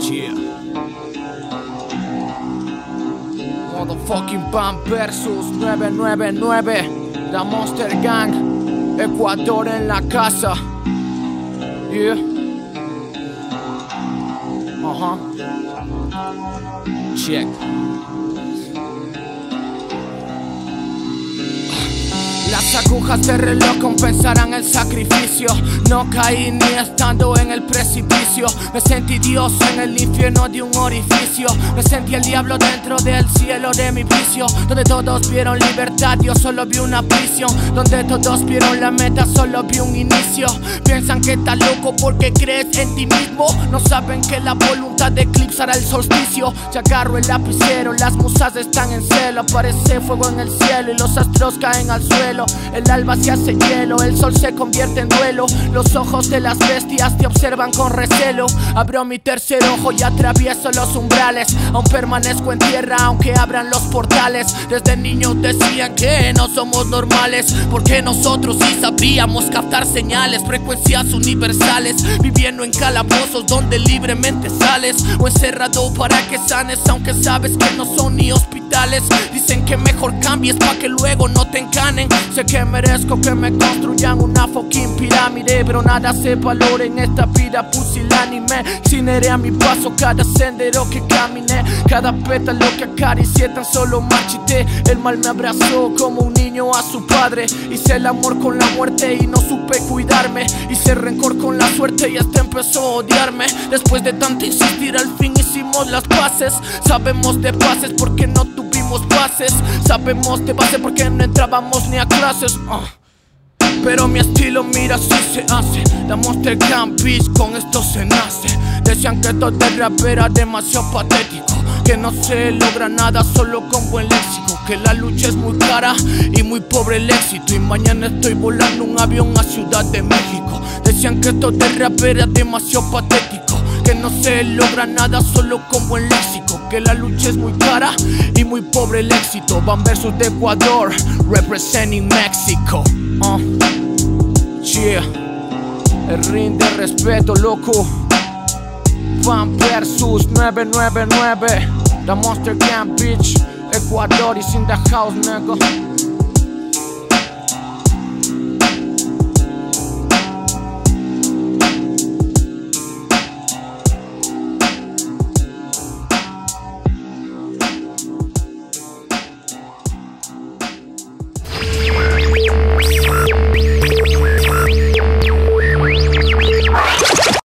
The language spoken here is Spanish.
Yeah. Motherfucking Bam versus 999 La Monster Gang Ecuador en la casa. Yeah. Ajá. Check agujas de reloj compensarán el sacrificio. No caí ni estando en el precipicio. Me sentí Dios en el infierno de un orificio. Me sentí el diablo dentro del cielo de mi vicio. Donde todos vieron libertad, yo solo vi una prisión. Donde todos vieron la meta, solo vi un inicio. Piensan que estás loco porque crees en ti mismo. No saben que la voluntad eclipsará el solsticio. Ya agarro el lapicero, las musas están en celo. Aparece fuego en el cielo y los astros caen al suelo. El alba se hace hielo, el sol se convierte en duelo. Los ojos de las bestias te observan con recelo. Abro mi tercer ojo y atravieso los umbrales. Aún permanezco en tierra, aunque abran los portales. Desde niño decían que no somos normales. Porque nosotros sí sabíamos captar señales, frecuencias universales. Viviendo en calabozos donde libremente sales. O encerrado para que sanes, aunque sabes que no son ni hospitales. Dicen que mejor cambies pa' que luego no te encanen. Sé que merezco que me construyan una fucking pirámide Pero nada se valora en esta vida pusilánime. Cineré a mi paso cada sendero que caminé Cada pétalo que acaricié tan solo marchité. El mal me abrazó como un niño a su padre. Hice el amor con la muerte y no supe cuidarme. Hice rencor con la suerte y hasta empezó a odiarme. Después de tanto insistir al fin hicimos las paces. Sabemos de paces porque no tuvimos bases Sabemos de base porque no entrábamos ni a clases ah. Pero mi estilo, mira, así se hace. La Monster Camp Beach, con esto se nace. Decían que todo el rap era demasiado patético. Que no se logra nada solo con buen léxico. Que la lucha es muy cara y muy pobre el éxito. Y mañana estoy volando un avión a Ciudad de México. Decían que todo el rap era demasiado patético que no se logra nada solo con buen léxico Que la lucha es muy cara y muy pobre el éxito. Van versus de Ecuador, representing México uh. Yeah, el ring de respeto, loco. Van versus 999 The Monster Camp Beach Ecuador is in the house,